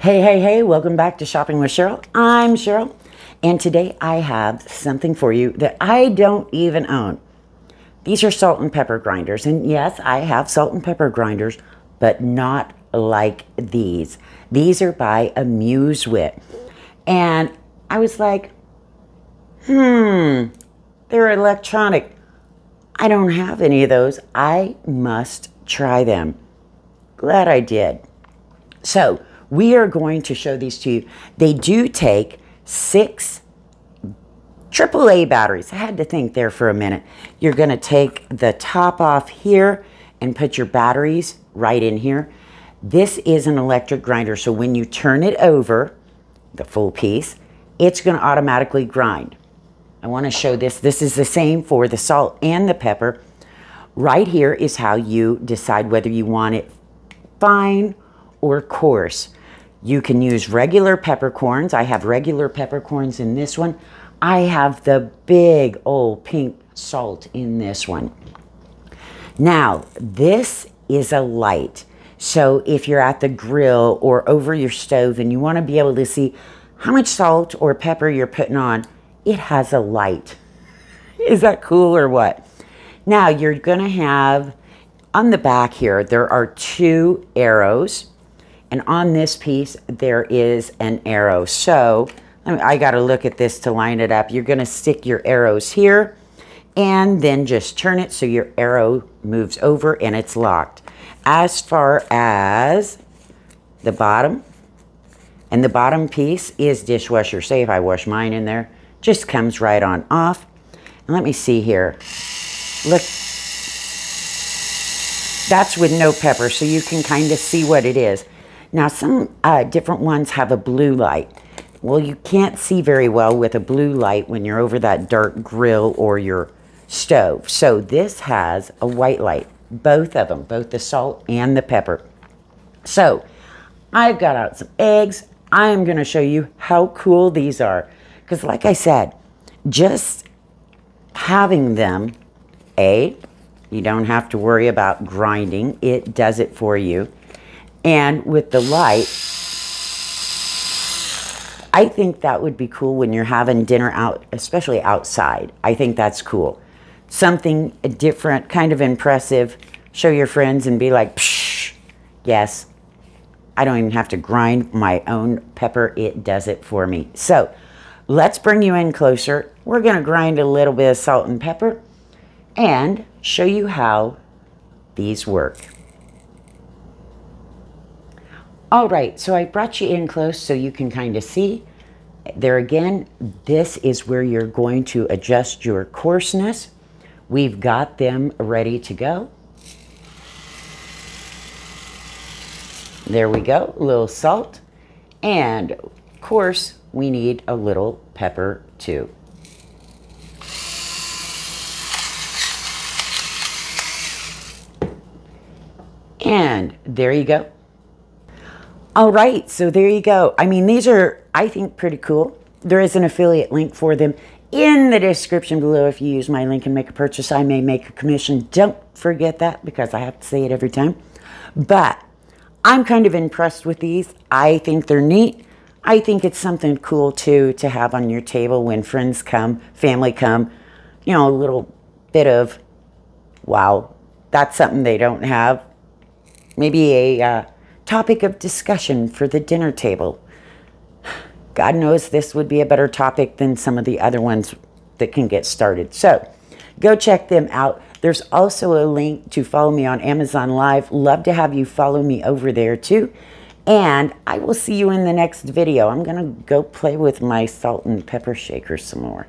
Hey, hey, hey, welcome back to Shopping with Sheryl. I'm Sheryl, and today I have something for you that I don't even own. These are salt and pepper grinders, and yes, I have salt and pepper grinders, but not like these. These are by Amusewit. And I was like, hmm, they're electronic. I don't have any of those. I must try them. Glad I did. So, we are going to show these to you. They do take six AAA batteries. I had to think there for a minute. You're going to take the top off here and put your batteries right in here. This is an electric grinder, so when you turn it over, the full piece, it's going to automatically grind. I want to show this. This is the same for the salt and the pepper. Right here is how you decide whether you want it fine or coarse. You can use regular peppercorns. I have regular peppercorns in this one. I have the big old pink salt in this one. Now, this is a light. So if you're at the grill or over your stove and you want to be able to see how much salt or pepper you're putting on, it has a light. Is that cool or what? Now you're going to have on the back here, there are two arrows and on this piece, there is an arrow. So I got to look at this to line it up. You're going to stick your arrows here and then just turn it so your arrow moves over and it's locked. As far as the bottom, and the bottom piece is dishwasher safe. I wash mine in there. Just comes right on off. And let me see here. Look, that's with no pepper, so you can kind of see what it is. Now, some uh, different ones have a blue light. Well, you can't see very well with a blue light when you're over that dark grill or your stove. So this has a white light, both of them, both the salt and the pepper. So I've got out some eggs. I am going to show you how cool these are. Because like I said, just having them, A, you don't have to worry about grinding. It does it for you. And with the light, I think that would be cool when you're having dinner out, especially outside. I think that's cool. Something different, kind of impressive. Show your friends and be like, Psh, yes, I don't even have to grind my own pepper. It does it for me. So let's bring you in closer. We're going to grind a little bit of salt and pepper and show you how these work. All right, so I brought you in close so you can kind of see. There again, this is where you're going to adjust your coarseness. We've got them ready to go. There we go, a little salt. And of course, we need a little pepper too. And there you go. All right, so there you go. I mean, these are, I think, pretty cool. There is an affiliate link for them in the description below. If you use my link and make a purchase, I may make a commission. Don't forget that because I have to say it every time. But I'm kind of impressed with these. I think they're neat. I think it's something cool too to have on your table when friends come, family come. You know, a little bit of, wow, that's something they don't have. Maybe a uh, topic of discussion for the dinner table. God knows this would be a better topic than some of the other ones that can get started. So go check them out. There's also a link to follow me on Amazon Live. Love to have you follow me over there too. And I will see you in the next video. I'm going to go play with my salt and pepper shaker some more.